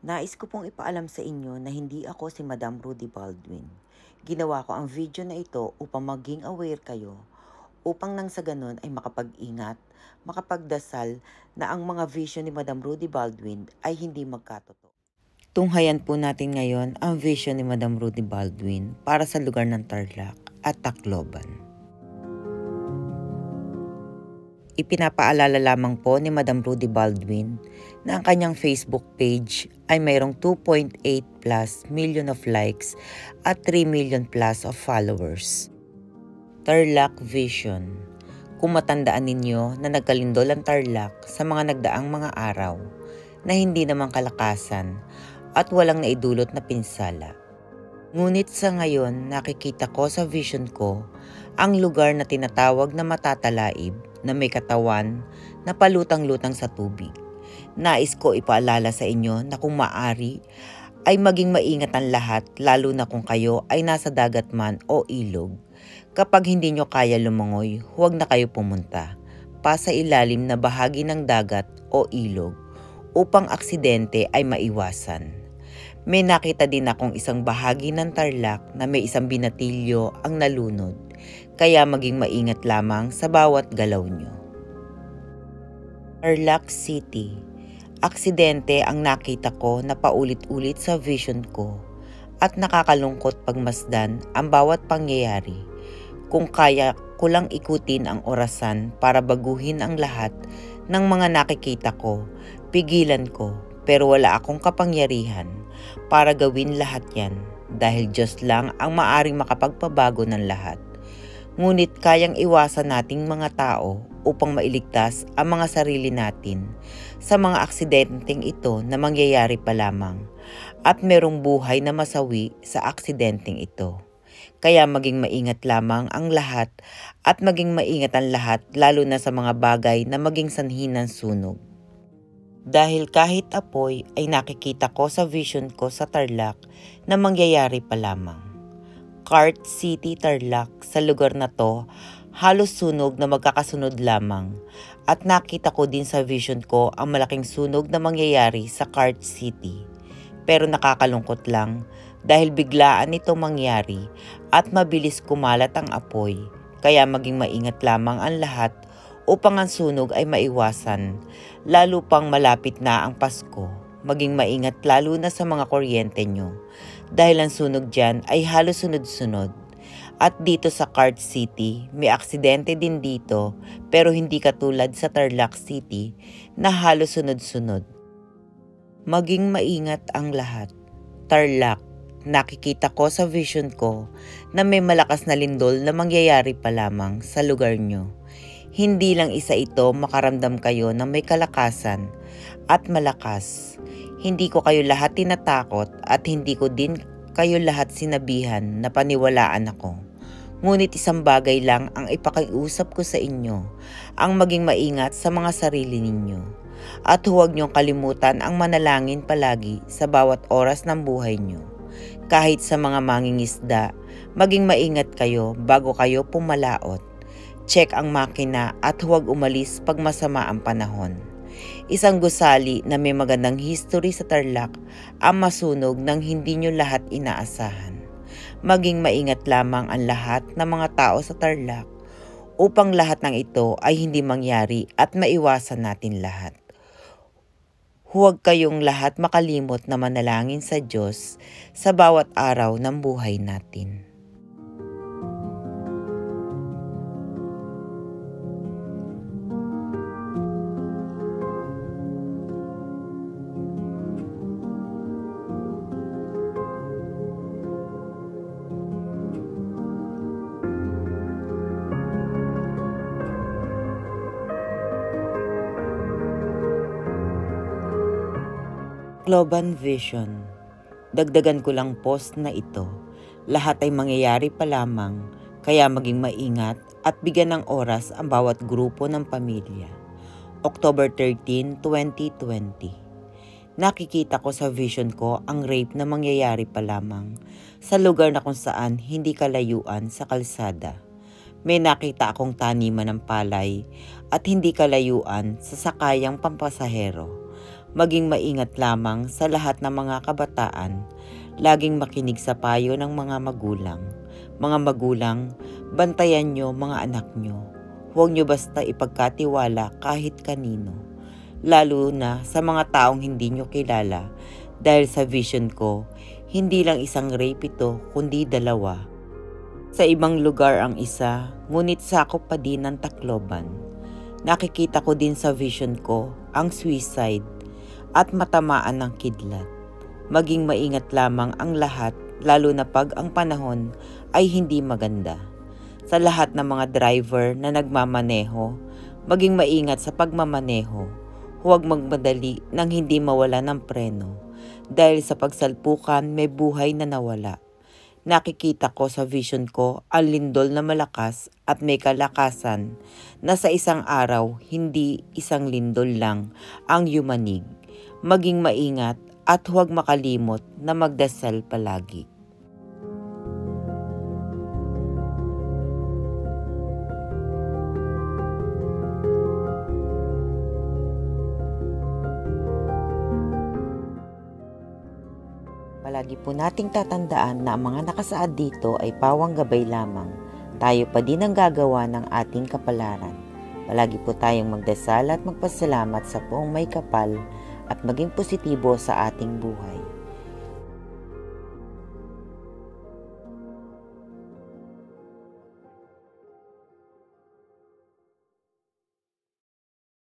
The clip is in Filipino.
Nais ko pong ipaalam sa inyo na hindi ako si Madam Rudy Baldwin. Ginawa ko ang video na ito upang maging aware kayo upang nang sa ganun ay makapag-ingat, makapagdasal na ang mga vision ni Madam Rudy Baldwin ay hindi magkatotoo. Tunghayan po natin ngayon ang vision ni Madam Rudy Baldwin para sa lugar ng Tarlac at Tacloban. Ipinapaalala lamang po ni Madam Rudy Baldwin na ang kanyang Facebook page ay mayroong 2.8 plus million of likes at 3 million plus of followers. Tarlac Vision Kung matandaan ninyo na nagkalindol ang Tarlac sa mga nagdaang mga araw na hindi naman kalakasan at walang naidulot na pinsala. Ngunit sa ngayon nakikita ko sa vision ko ang lugar na tinatawag na matatalaib na may katawan na palutang-lutang sa tubig. Nais ko ipaalala sa inyo na kung maari ay maging maingat ang lahat lalo na kung kayo ay nasa dagat man o ilog. Kapag hindi nyo kaya lumangoy, huwag na kayo pumunta pa sa ilalim na bahagi ng dagat o ilog upang aksidente ay maiwasan. May nakita din akong isang bahagi ng tarlac na may isang binatilyo ang nalunod, kaya maging maingat lamang sa bawat galaw nyo. Tarlac City Aksidente ang nakita ko na paulit-ulit sa vision ko at nakakalungkot pagmasdan ang bawat pangyayari. Kung kaya ko lang ikutin ang orasan para baguhin ang lahat ng mga nakikita ko, pigilan ko pero wala akong kapangyarihan para gawin lahat yan dahil Diyos lang ang maaring makapagpabago ng lahat. Ngunit kayang iwasan nating mga tao upang mailigtas ang mga sarili natin sa mga aksidenteng ito na mangyayari pa lamang at merong buhay na masawi sa aksidenteng ito. Kaya maging maingat lamang ang lahat at maging maingat ang lahat lalo na sa mga bagay na maging sanhi ng sunog. Dahil kahit apoy ay nakikita ko sa vision ko sa Tarlac na mangyayari pa lamang. Cart City Tarlac sa lugar na to halos sunog na magkakasunod lamang at nakita ko din sa vision ko ang malaking sunog na mangyayari sa Cart City. Pero nakakalungkot lang dahil biglaan ito mangyari at mabilis kumalat ang apoy kaya maging maingat lamang ang lahat upang ang sunog ay maiwasan, lalo pang malapit na ang Pasko. Maging maingat lalo na sa mga kuryente nyo dahil ang sunog dyan ay halos sunod-sunod. At dito sa Cart City, may aksidente din dito pero hindi katulad sa Tarlac City na halos sunod-sunod. Maging maingat ang lahat. Tarlac, nakikita ko sa vision ko na may malakas na lindol na mangyayari pa lamang sa lugar nyo. Hindi lang isa ito makaramdam kayo ng may kalakasan at malakas. Hindi ko kayo lahat tinatakot at hindi ko din kayo lahat sinabihan na paniwalaan ako. Ngunit isang bagay lang ang ipakiusap ko sa inyo, ang maging maingat sa mga sarili ninyo. At huwag niyong kalimutan ang manalangin palagi sa bawat oras ng buhay niyo. Kahit sa mga mangingisda, maging maingat kayo bago kayo pumalaot check ang makina at huwag umalis pag masama ang panahon. Isang gusali na may magandang history sa Tarlac ang masunog nang hindi nyo lahat inaasahan. Maging maingat lamang ang lahat ng mga tao sa Tarlac upang lahat ng ito ay hindi mangyari at maiwasan natin lahat. Huwag kayong lahat makalimot na manalangin sa Diyos sa bawat araw ng buhay natin. Globan Vision. Dagdagan ko lang post na ito. Lahat ay mangyayari pa lamang, kaya maging maingat at bigyan ng oras ang bawat grupo ng pamilya. October 13, 2020. Nakikita ko sa vision ko ang rape na mangyayari pa lamang sa lugar na kung saan hindi kalayuan sa kalsada. May nakita akong taniman ng palay at hindi kalayuan sa sakayang pampasahero Maging maingat lamang sa lahat ng mga kabataan. Laging makinig sa payo ng mga magulang. Mga magulang, bantayan nyo mga anak nyo. Huwag nyo basta ipagkatiwala kahit kanino. Lalo na sa mga taong hindi nyo kilala. Dahil sa vision ko, hindi lang isang rape ito kundi dalawa. Sa ibang lugar ang isa, ngunit sakop pa din ng Tacloban. Nakikita ko din sa vision ko ang suicide at matamaan ng kidlat. Maging maingat lamang ang lahat lalo na pag ang panahon ay hindi maganda. Sa lahat ng mga driver na nagmamaneho, maging maingat sa pagmamaneho. Huwag magmadali nang hindi mawala ng preno. Dahil sa pagsalpukan may buhay na nawala. Nakikita ko sa vision ko ang lindol na malakas at may kalakasan na sa isang araw hindi isang lindol lang ang yumanig maging maingat at huwag makalimot na magdasal palagi. Palagi po nating tatandaan na ang mga nakasaad dito ay pawang gabay lamang. Tayo pa din ang gagawa ng ating kapalaran. Palagi po tayong magdasal at magpasalamat sa poong may kapal at maging positibo sa ating buhay.